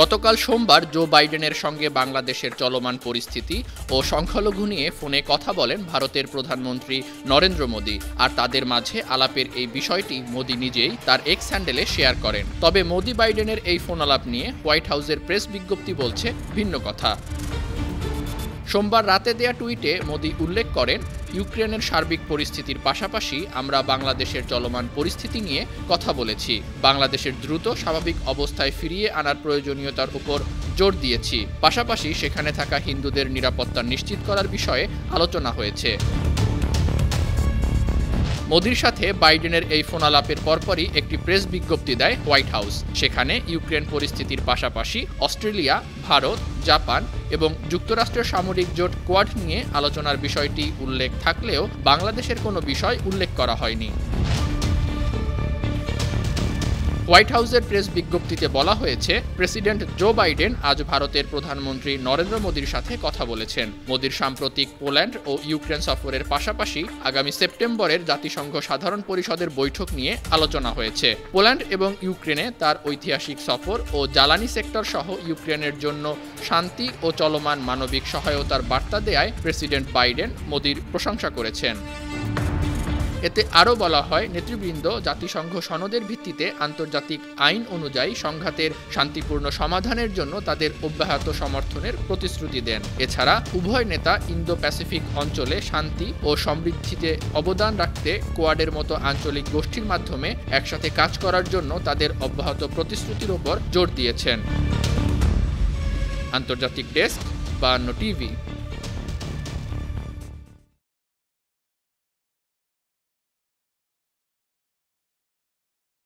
গতকাল সোমবার জো বাইডেনের সঙ্গে বাংলাদেশের চলমান পরিস্থিতি ও সংখ্যালঘু নিয়ে ফোনে কথা বলেন ভারতের প্রধানমন্ত্রী নরেন্দ্র মোদী আর তাদের মাঝে আলাপের এই বিষয়টি মোদী নিজেই তার এক্স হ্যান্ডেলে শেয়ার করেন। তবে মোদী বাইডেনের এই ফোন আলাপ নিয়ে হোয়াইট হাউসের প্রেস বিজ্ঞপ্তি বলছে ভিন্ন কথা। সোমবার রাতে দেয়া টুইটে মোদি উল্লেখ করেন ইউক্রেনের সার্বিক পরিস্থিতির পাশাপাশি আমরা বাংলাদেশের চলমান পরিস্থিতি নিয়ে কথা বলেছি। বাংলাদেশের দ্রুত স্বাভাবিক অবস্থায় ফিরিয়ে আনার প্রয়োজনীয়তার উপর জোর দিয়েছি। পাশাপাশি সেখানে থাকা হিন্দুদের নিরাপত্তা নিশ্চিত করার বিষয়ে আলোচনা হয়েছে। মোদির সাথে বাইডেনের এই ফোনালাপের পরপরই একটি প্রেস বিজ্ঞপ্তি দেয় হোয়াইট হাউস। সেখানে ইউক্রেন পরিস্থিতির পাশাপাশি অস্ট্রেলিয়া, ভারত, জাপান এবং যুক্তরাষ্ট্রের সামরিক জোট কোয়াড নিয়ে আলোচনার বিষয়টি উল্লেখ থাকলেও বাংলাদেশের কোনো বিষয় উল্লেখ করা হয়নি। হোয়াইট হাউসের প্রেস বিজ্ঞপ্তিতে বলা হয়েছে, প্রেসিডেন্ট জো বাইডেন আজ ভারতের প্রধানমন্ত্রী নরেন্দ্র মোদীর সাথে কথা বলেছেন। মোদীর সাম্প্রতিক পোল্যান্ড ও ইউক্রেন সফরের পাশাপাশি আগামী সেপ্টেম্বরের জাতিসংঘ সাধারণ পরিষদের বৈঠক নিয়ে আলোচনা হয়েছে। পোল্যান্ড এবং ইউক্রেনে তার ঐতিহাসিক সফর ও জ্বালানি সেক্টর সহ ইউক্রেনের জন্য শান্তি ও চলমান মানবিক সহায়তার বার্তা দেয়ায় প্রেসিডেন্ট বাইডেন মোদীর প্রশংসা করেছেন। এতে আরও বলা হয়, নেতৃবৃন্দ জাতিসংঘ সনদের ভিত্তিতে আন্তর্জাতিক আইন অনুযায়ী সংঘাতের শান্তিপূর্ণ সমাধানের জন্য তাদের অব্যাহত সমর্থনের প্রতিশ্রুতি দেন। এছাড়া উভয় নেতা ইন্দো প্যাসিফিক অঞ্চলে শান্তি ও সমৃদ্ধিতে অবদান রাখতে কোয়াডের মতো আঞ্চলিক গোষ্ঠীর মাধ্যমে একসাথে কাজ করার জন্য তাদের অব্যাহত প্রতিশ্রুতির ওপর জোর দিয়েছেন। আন্তর্জাতিক ডেস্ক বান্ন টিভি।